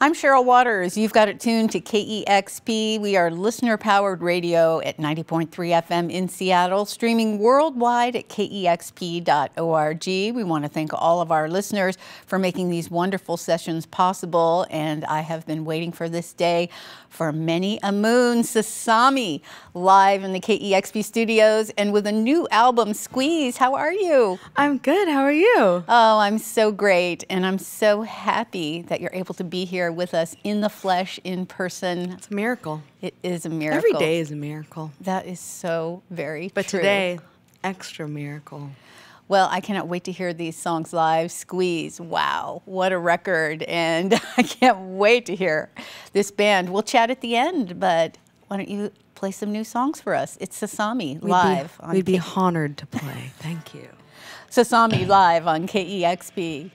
I'm Cheryl Waters. You've got it tuned to KEXP. We are listener powered radio at 90.3 FM in Seattle, streaming worldwide at kexp.org. We want to thank all of our listeners for making these wonderful sessions possible. And I have been waiting for this day for many a moon. Sasami live in the KEXP studios and with a new album, Squeeze. How are you? I'm good. How are you? Oh, I'm so great. And I'm so happy that you're able to be here with us in the flesh, in person. It's a miracle. It is a miracle. Every day is a miracle. That is so very but true. But today, extra miracle. Well, I cannot wait to hear these songs live. Squeeze, wow, what a record. And I can't wait to hear this band. We'll chat at the end, but why don't you play some new songs for us? It's Sasami We'd live. Be, we'd be honored to play. Thank you. Sasami live on KEXP.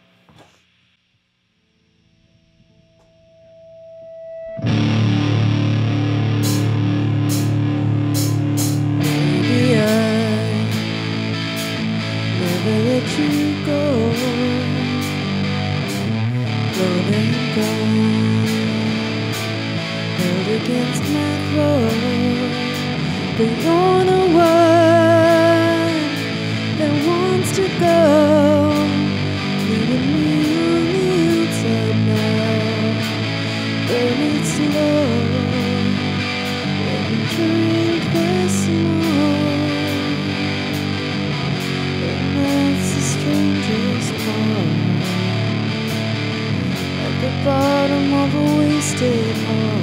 Let you go. Love and gone, held against my throat. But you're bottom of a wasted heart.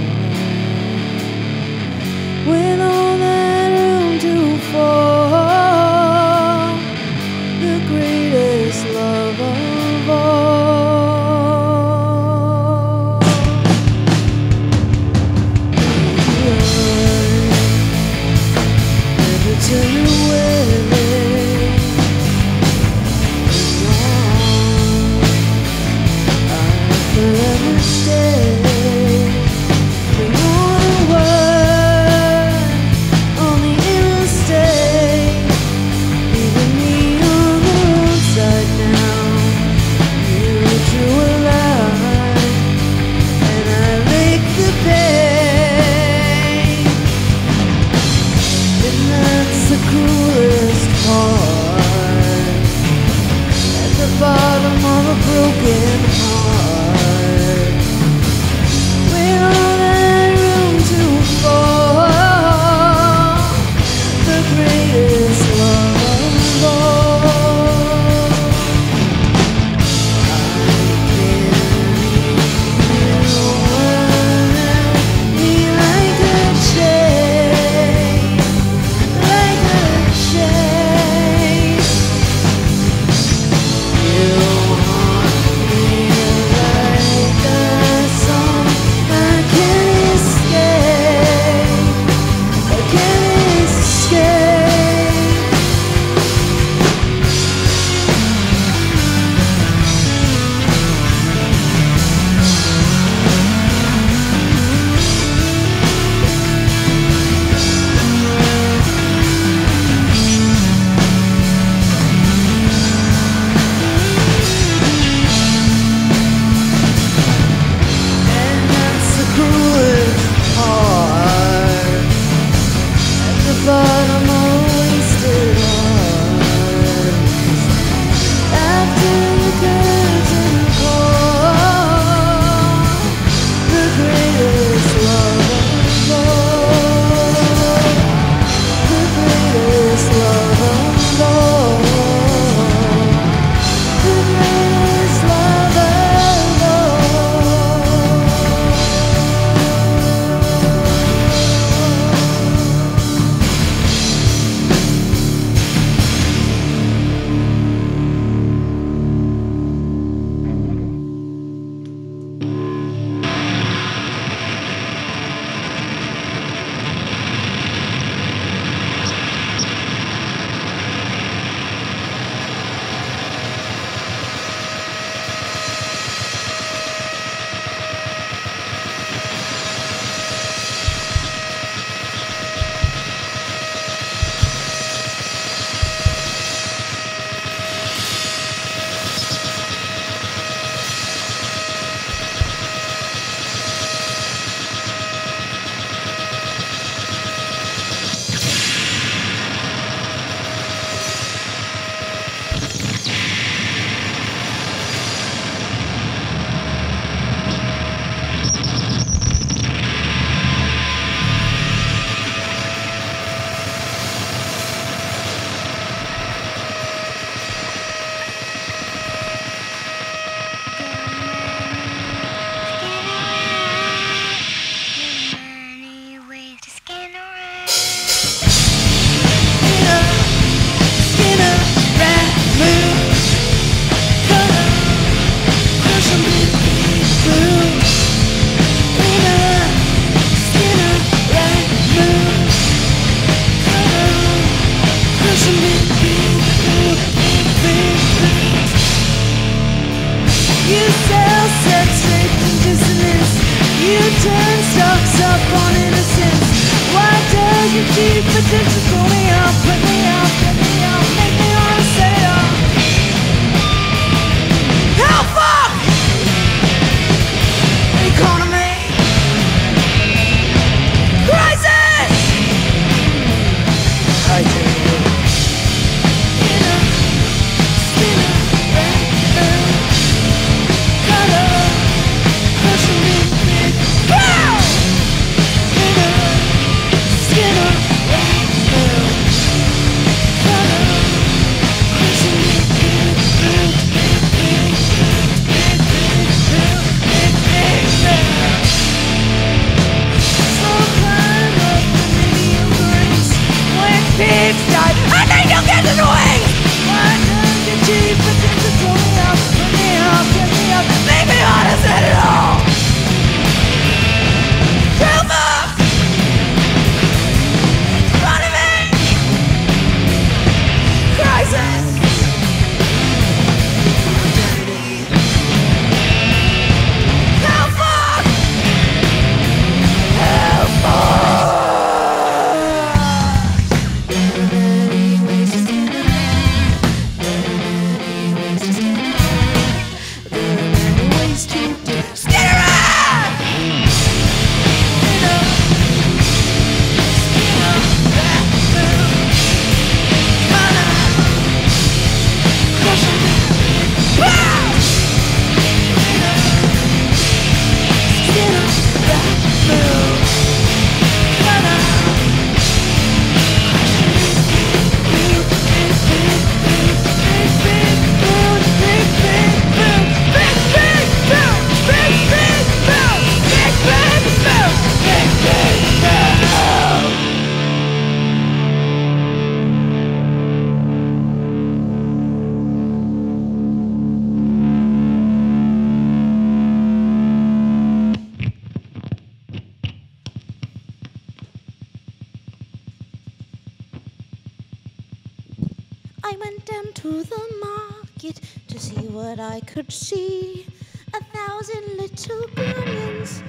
I went down to the market to see what I could see. A thousand little gremlins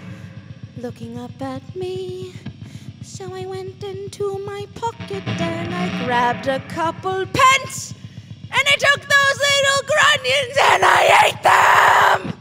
looking up at me. So I went into my pocket and I grabbed a couple pence and I took those little grunions and I ate them!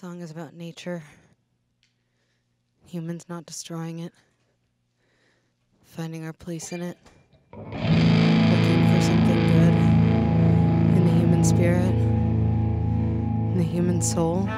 song is about nature, humans not destroying it, finding our place in it, looking for something good. In the human spirit, in the human soul.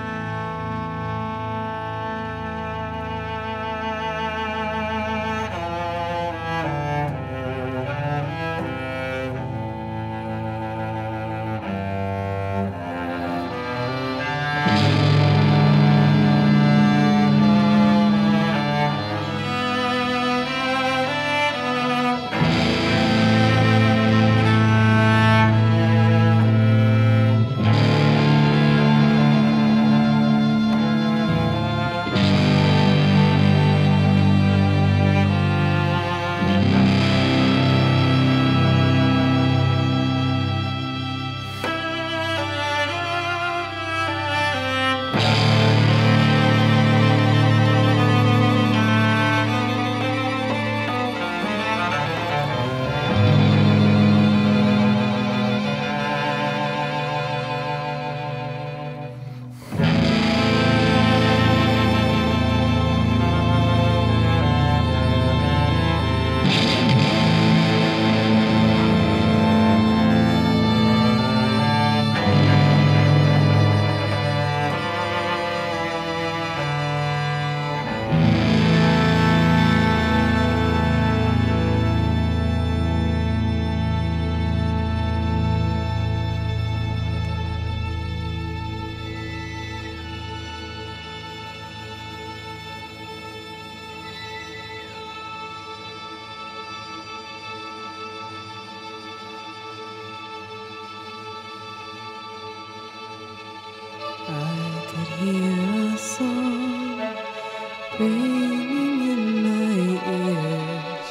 ringing in my ears.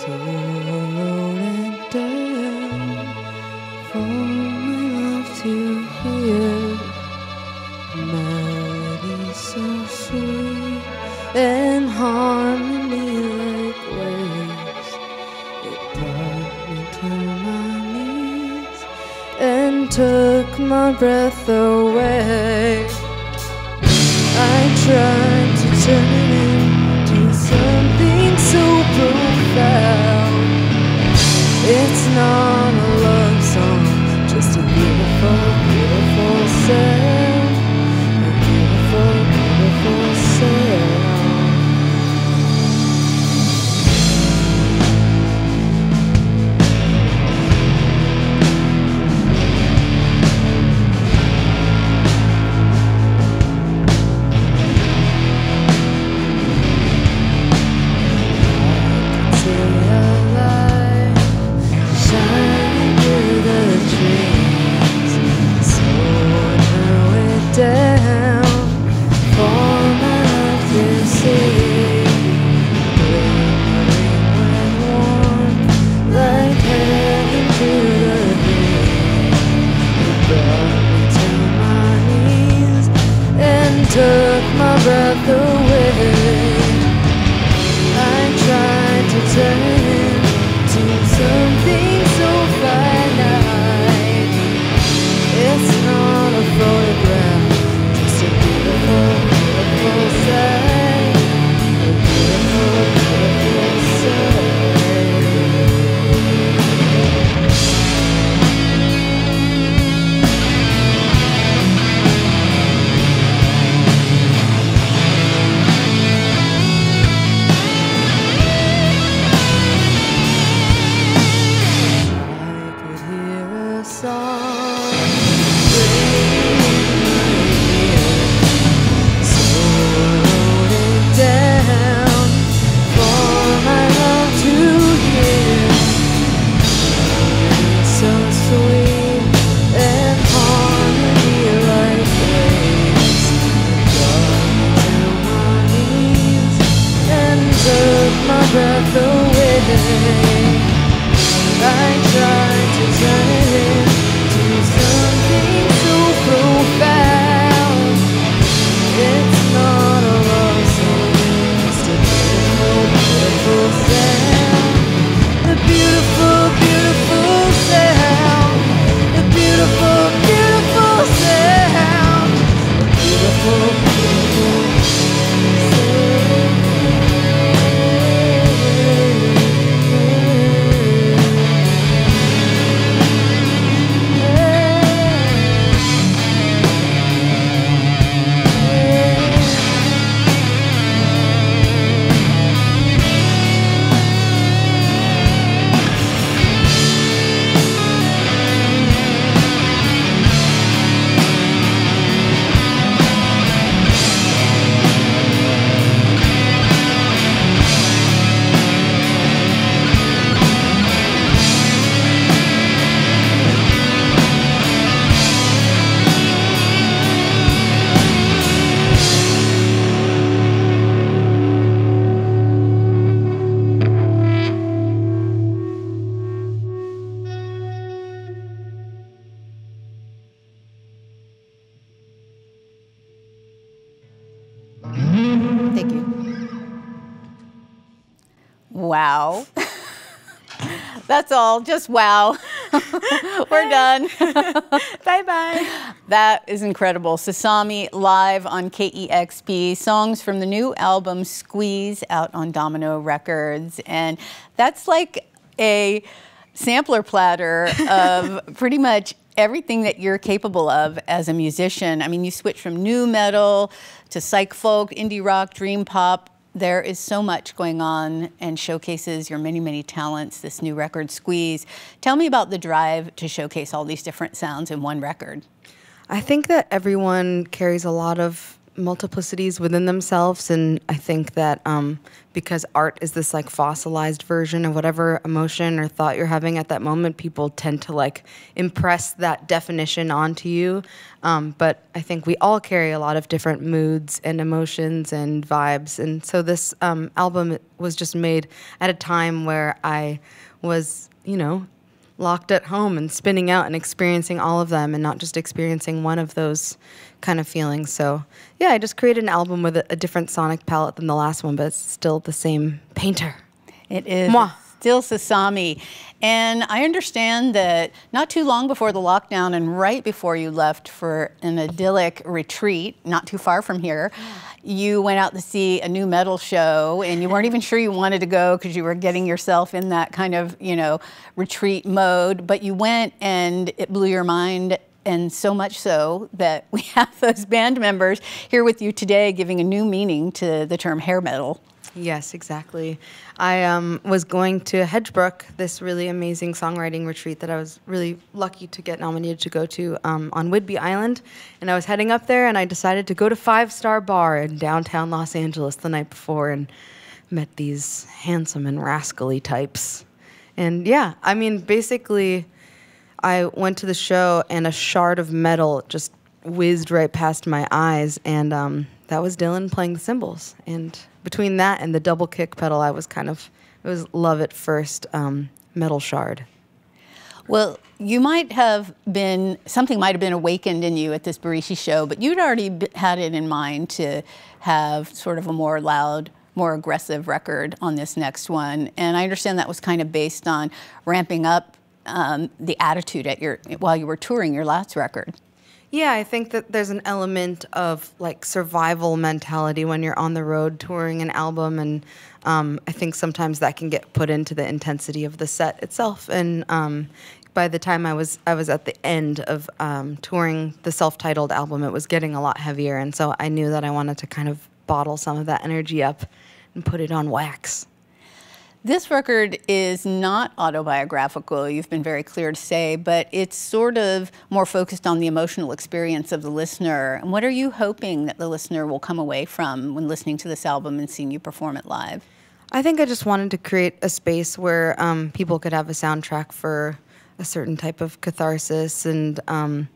And down my love to hear. Melody so sweet and harmony like waves. It brought me to my knees and took my breath away. took my breath away. I tried to take Thank you. Wow. That's all. Just wow. We're done. bye bye. That is incredible. Sasami live on KEXP. Songs from the new album Squeeze out on Domino Records. And that's like a sampler platter of pretty much everything that you're capable of as a musician. I mean, you switch from nu metal to psych folk, indie rock, dream pop. There is so much going on and showcases your many, many talents, this new record, Squeeze. Tell me about the drive to showcase all these different sounds in one record. I think that everyone carries a lot of multiplicities within themselves, and I think that um, because art is this like fossilized version of whatever emotion or thought you're having at that moment, people tend to like impress that definition onto you. Um, but I think we all carry a lot of different moods and emotions and vibes, and so this um, album was just made at a time where I was, you know, locked at home and spinning out and experiencing all of them and not just experiencing one of those kind of feeling. So, yeah, I just created an album with a, a different sonic palette than the last one, but it's still the same painter. It is Mwah. still Sasami. And I understand that not too long before the lockdown and right before you left for an idyllic retreat, not too far from here, you went out to see a nu metal show and you weren't even sure you wanted to go because you were getting yourself in that kind of, you know, retreat mode. But you went and it blew your mind and so much so that we have those band members here with you today giving a new meaning to the term hair metal. Yes, exactly. I um, was going to Hedgebrook, this really amazing songwriting retreat that I was really lucky to get nominated to go to um, on Whidbey Island. And I was heading up there, and I decided to go to Five Star Bar in downtown Los Angeles the night before and met these handsome and rascally types. And yeah, I mean, basically, I went to the show, and a shard of metal just whizzed right past my eyes, and um, that was Dylan playing the cymbals. And between that and the double kick pedal, I was kind of it was love at first um, metal shard. Well, you might have been, something might have been awakened in you at this Barishi show, but you'd already had it in mind to have sort of a more loud, more aggressive record on this next one. And I understand that was kind of based on ramping up um, the attitude at your, while you were touring your last record. Yeah, I think that there's an element of like survival mentality when you're on the road touring an album, and um, I think sometimes that can get put into the intensity of the set itself. And um, by the time I was I was at the end of um, touring the self-titled album, it was getting a lot heavier, and so I knew that I wanted to kind of bottle some of that energy up and put it on wax. This record is not autobiographical, you've been very clear to say, but it's sort of more focused on the emotional experience of the listener. And what are you hoping that the listener will come away from when listening to this album and seeing you perform it live? I think I just wanted to create a space where um, people could have a soundtrack for a certain type of catharsis and, um,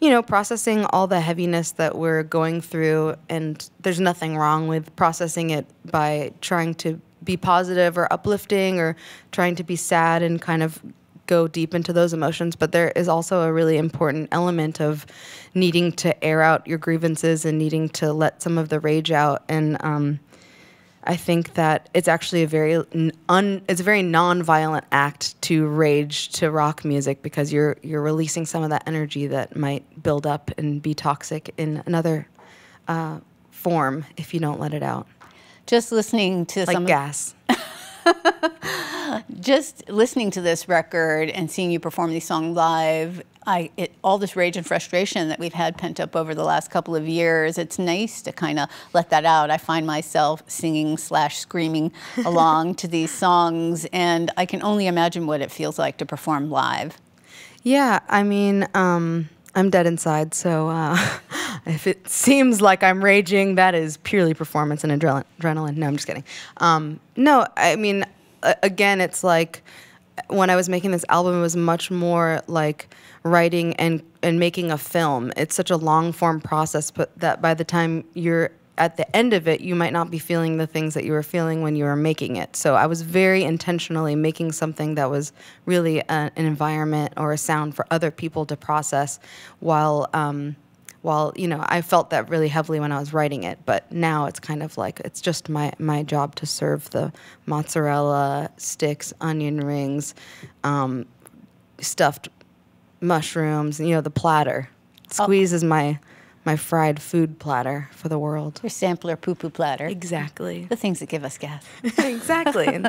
you know, processing all the heaviness that we're going through. And there's nothing wrong with processing it by trying to be positive or uplifting or trying to be sad and kind of go deep into those emotions, but there is also a really important element of needing to air out your grievances and needing to let some of the rage out. And um, I think that it's actually a very un, it's a very non-violent act to rage to rock music because you're you're releasing some of that energy that might build up and be toxic in another uh, form if you don't let it out. Just listening to like some of- gas. just listening to this record and seeing you perform these songs live, I it, all this rage and frustration that we've had pent up over the last couple of years. It's nice to kind of let that out. I find myself singing slash screaming along to these songs, and I can only imagine what it feels like to perform live. Yeah, I mean, um, I'm dead inside, so uh, if it seems like I'm raging, that is purely performance and adrenaline. No, I'm just kidding. Um, no, I mean, again, it's like when I was making this album, it was much more like writing and and making a film. It's such a long form process, but that by the time you're at the end of it, you might not be feeling the things that you were feeling when you were making it. So I was very intentionally making something that was really a, an environment or a sound for other people to process, while um, while you know I felt that really heavily when I was writing it, but now it's kind of like it's just my my job to serve the mozzarella sticks, onion rings, um, stuffed mushrooms, you know, the platter. Squeeze is my my fried food platter for the world. Your sampler poo poo platter. Exactly. The things that give us gas. exactly.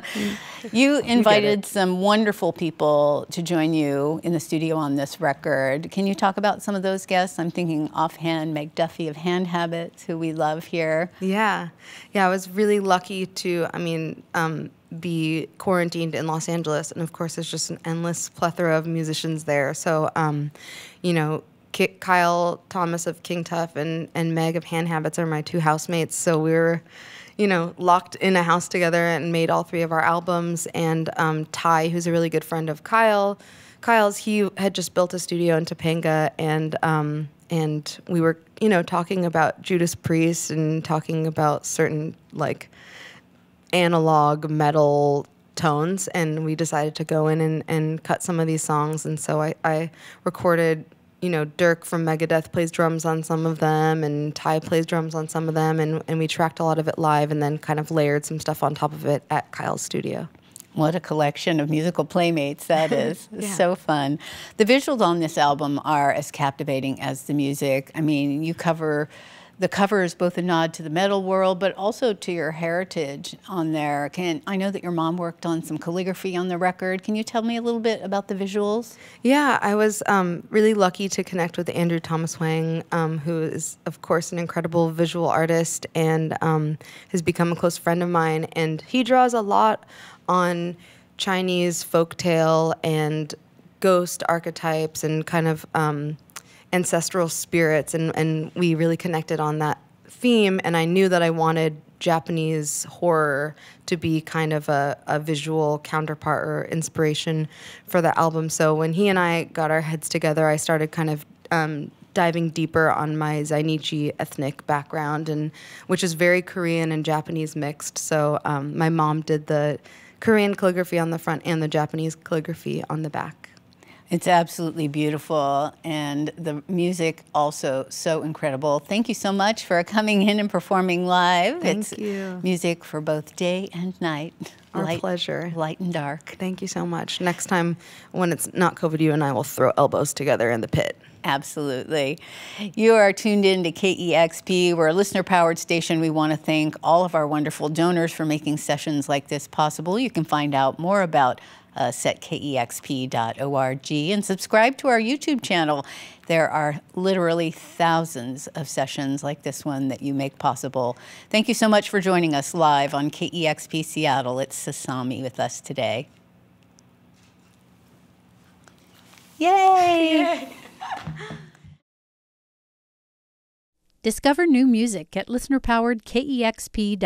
You invited some wonderful people to join you in the studio on this record. Can you talk about some of those guests? I'm thinking offhand Meg Duffy of Hand Habits, who we love here. Yeah, yeah. I was really lucky to, I mean, um, be quarantined in Los Angeles, and of course, there's just an endless plethora of musicians there. So, um, you know, Kyle Thomas of King Tuff and and Meg of Hand Habits are my two housemates. So we were. You know, locked in a house together and made all three of our albums. And um, Ty, who's a really good friend of Kyle, Kyle's, he had just built a studio in Topanga, and um, and we were, you know, talking about Judas Priest and talking about certain like analog metal tones and we decided to go in and, and cut some of these songs and so I, I recorded you know dirk from megadeth plays drums on some of them and ty plays drums on some of them and, and we tracked a lot of it live and then kind of layered some stuff on top of it at kyle's studio What a collection of musical playmates that is. Yeah. So fun. The visuals on this album are as captivating as the music. I mean, you cover the cover is both a nod to the metal world, but also to your heritage on there. Can I know that your mom worked on some calligraphy on the record? Can you tell me a little bit about the visuals? Yeah, I was um, really lucky to connect with Andrew Thomas Huang, um, who is, of course, an incredible visual artist and um, has become a close friend of mine. And he draws a lot on Chinese folktale and ghost archetypes and kind of um, ancestral spirits. And, and we really connected on that theme. And I knew that I wanted Japanese horror to be kind of a, a visual counterpart or inspiration for the album. So when he and I got our heads together, I started kind of um, diving deeper on my Zainichi ethnic background, and which is very Korean and Japanese mixed. So um, my mom did the Korean calligraphy on the front and the Japanese calligraphy on the back. It's absolutely beautiful, and the music also so incredible. Thank you so much for coming in and performing live. Thank it's you. Music for both day and night. Our pleasure. Light and dark. Thank you so much. Next time, when it's not COVID, you and I will throw elbows together in the pit. Absolutely. You are tuned in to KEXP. We're a listener powered station. We want to thank all of our wonderful donors for making sessions like this possible. You can find out more about Uh, us at kexp.org and subscribe to our YouTube channel. There are literally thousands of sessions like this one that you make possible. Thank you so much for joining us live on KEXP Seattle. It's Sasami with us today. Yay! Discover new music at listener-powered kexp.org.